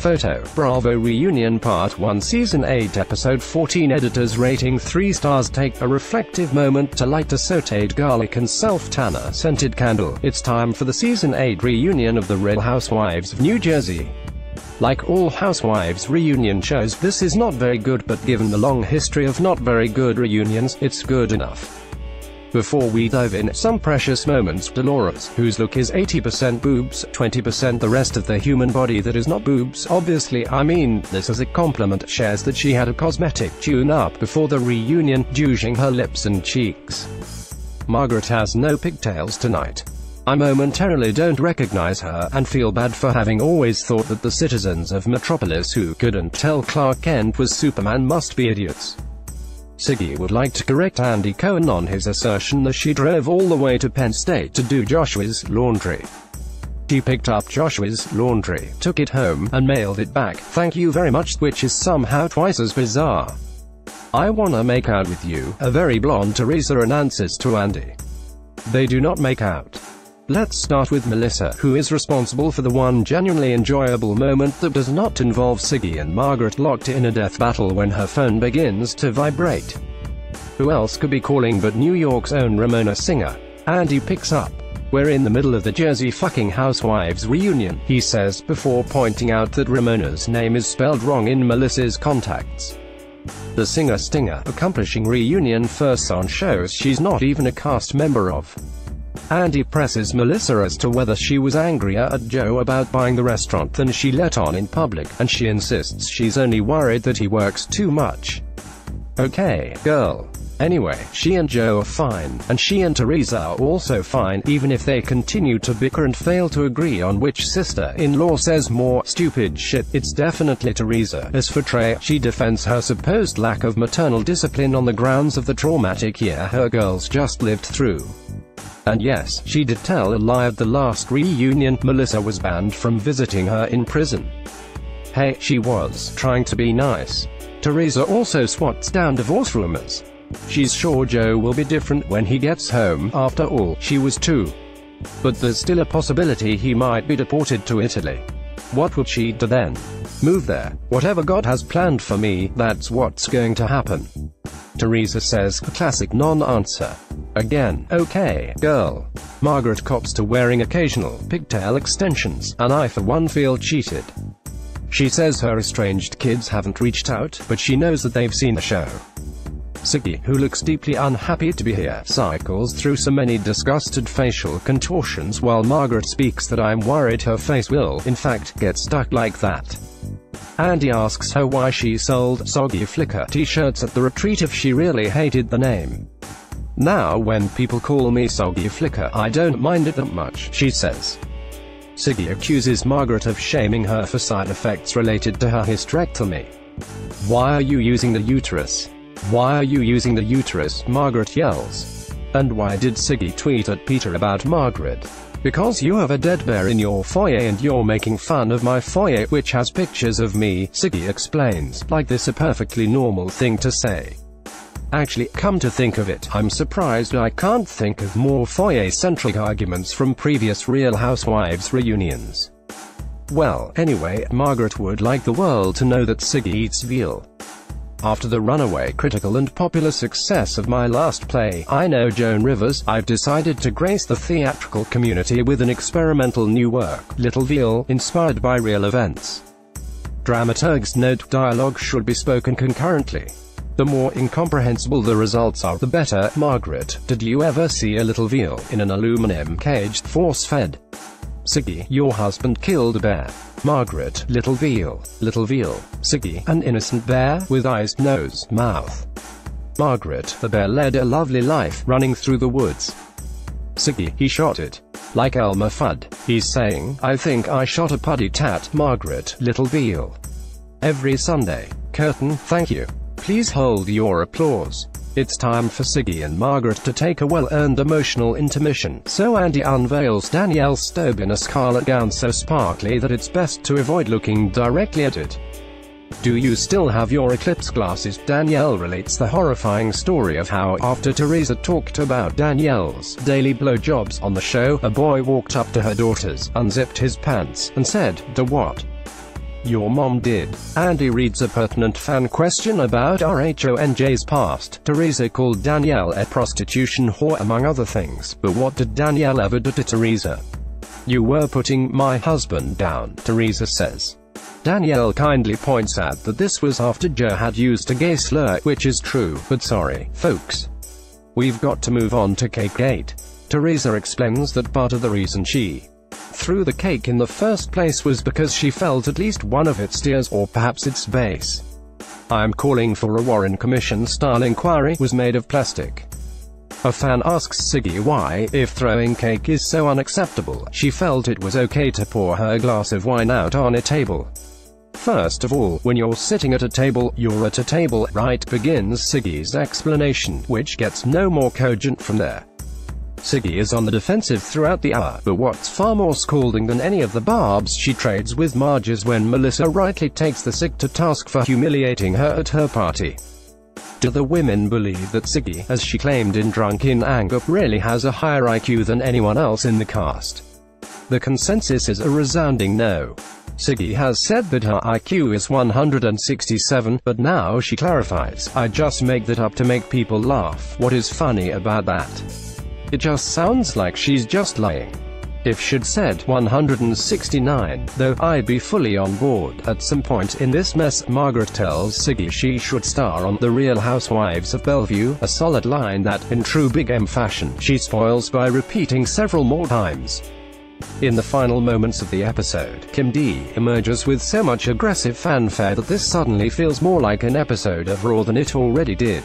Photo, Bravo Reunion Part 1 Season 8 Episode 14 Editors rating 3 stars Take a reflective moment to light a sautéed garlic and self-tanner scented candle. It's time for the Season 8 reunion of the Real Housewives of New Jersey. Like all Housewives reunion shows, this is not very good but given the long history of not very good reunions, it's good enough. Before we dive in, some precious moments, Dolores, whose look is 80% boobs, 20% the rest of the human body that is not boobs, obviously I mean, this as a compliment, shares that she had a cosmetic tune-up before the reunion, douching her lips and cheeks. Margaret has no pigtails tonight. I momentarily don't recognize her, and feel bad for having always thought that the citizens of Metropolis who couldn't tell Clark Kent was Superman must be idiots. Siggy would like to correct Andy Cohen on his assertion that she drove all the way to Penn State to do Joshua's laundry. She picked up Joshua's laundry, took it home, and mailed it back, thank you very much, which is somehow twice as bizarre. I wanna make out with you, a very blonde Teresa announces to Andy. They do not make out. Let's start with Melissa, who is responsible for the one genuinely enjoyable moment that does not involve Siggy and Margaret locked in a death battle when her phone begins to vibrate. Who else could be calling but New York's own Ramona Singer? Andy picks up. We're in the middle of the Jersey fucking housewives reunion, he says, before pointing out that Ramona's name is spelled wrong in Melissa's contacts. The singer-stinger, accomplishing reunion firsts on shows she's not even a cast member of. Andy presses Melissa as to whether she was angrier at Joe about buying the restaurant than she let on in public, and she insists she's only worried that he works too much. Okay, girl. Anyway, she and Joe are fine, and she and Teresa are also fine, even if they continue to bicker and fail to agree on which sister-in-law says more stupid shit. It's definitely Teresa. As for Tre, she defends her supposed lack of maternal discipline on the grounds of the traumatic year her girls just lived through. And yes, she did tell a lie at the last reunion, Melissa was banned from visiting her in prison. Hey, she was trying to be nice. Teresa also swats down divorce rumors. She's sure Joe will be different when he gets home, after all, she was too. But there's still a possibility he might be deported to Italy. What would she do then? Move there. Whatever God has planned for me, that's what's going to happen. Teresa says, a classic non-answer. Again, okay, girl. Margaret cops to wearing occasional pigtail extensions, and I for one feel cheated. She says her estranged kids haven't reached out, but she knows that they've seen the show. Siggy, who looks deeply unhappy to be here, cycles through so many disgusted facial contortions while Margaret speaks that I'm worried her face will, in fact, get stuck like that. Andy asks her why she sold soggy flicker t-shirts at the retreat if she really hated the name. Now when people call me Soggy Flicker, I don't mind it that much, she says. Siggy accuses Margaret of shaming her for side effects related to her hysterectomy. Why are you using the uterus? Why are you using the uterus? Margaret yells. And why did Siggy tweet at Peter about Margaret? Because you have a dead bear in your foyer and you're making fun of my foyer, which has pictures of me, Siggy explains, like this a perfectly normal thing to say. Actually, come to think of it, I'm surprised I can't think of more foyer-centric arguments from previous Real Housewives reunions. Well, anyway, Margaret would like the world to know that Siggy eats veal. After the runaway critical and popular success of my last play, I Know Joan Rivers, I've decided to grace the theatrical community with an experimental new work, Little Veal, inspired by real events. Dramaturgs note dialogue should be spoken concurrently. The more incomprehensible the results are, the better. Margaret, did you ever see a little veal in an aluminum cage, force-fed? Siggy, your husband killed a bear. Margaret, little veal, little veal. Siggy, an innocent bear, with eyes, nose, mouth. Margaret, the bear led a lovely life, running through the woods. Siggy, he shot it. Like Elmer Fudd. He's saying, I think I shot a puddy tat. Margaret, little veal. Every Sunday. Curtain, thank you. Please hold your applause. It's time for Siggy and Margaret to take a well-earned emotional intermission, so Andy unveils Danielle Staub in a scarlet gown so sparkly that it's best to avoid looking directly at it. Do you still have your eclipse glasses? Danielle relates the horrifying story of how, after Teresa talked about Danielle's daily blowjobs on the show, a boy walked up to her daughters, unzipped his pants, and said, the what? Your mom did. Andy reads a pertinent fan question about RHONJ's past. Teresa called Danielle a prostitution whore among other things, but what did Danielle ever do to Teresa? You were putting my husband down, Teresa says. Danielle kindly points out that this was after Joe had used a gay slur, which is true, but sorry, folks. We've got to move on to Cake Gate. Teresa explains that part of the reason she threw the cake in the first place was because she felt at least one of its tiers, or perhaps its base, I'm calling for a Warren Commission-style inquiry, was made of plastic. A fan asks Siggy why, if throwing cake is so unacceptable, she felt it was okay to pour her glass of wine out on a table. First of all, when you're sitting at a table, you're at a table, right, begins Siggy's explanation, which gets no more cogent from there. Siggy is on the defensive throughout the hour, but what's far more scalding than any of the barbs she trades with Marge is when Melissa rightly takes the Sig to task for humiliating her at her party. Do the women believe that Siggy, as she claimed in Drunken Anger, really has a higher IQ than anyone else in the cast? The consensus is a resounding no. Siggy has said that her IQ is 167, but now she clarifies, I just make that up to make people laugh. What is funny about that? It just sounds like she's just lying. If she'd said 169, though, I'd be fully on board. At some point in this mess, Margaret tells Siggy she should star on The Real Housewives of Bellevue, a solid line that, in true Big M fashion, she spoils by repeating several more times. In the final moments of the episode, Kim D emerges with so much aggressive fanfare that this suddenly feels more like an episode of Raw than it already did.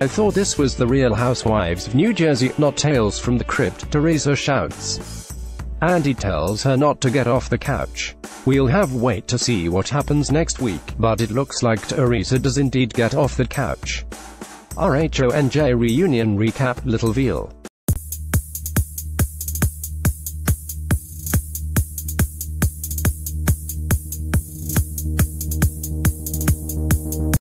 I thought this was the Real Housewives of New Jersey, not Tales from the Crypt, Teresa shouts. Andy tells her not to get off the couch. We'll have wait to see what happens next week, but it looks like Teresa does indeed get off the couch. RHONJ Reunion Recap, Little Veal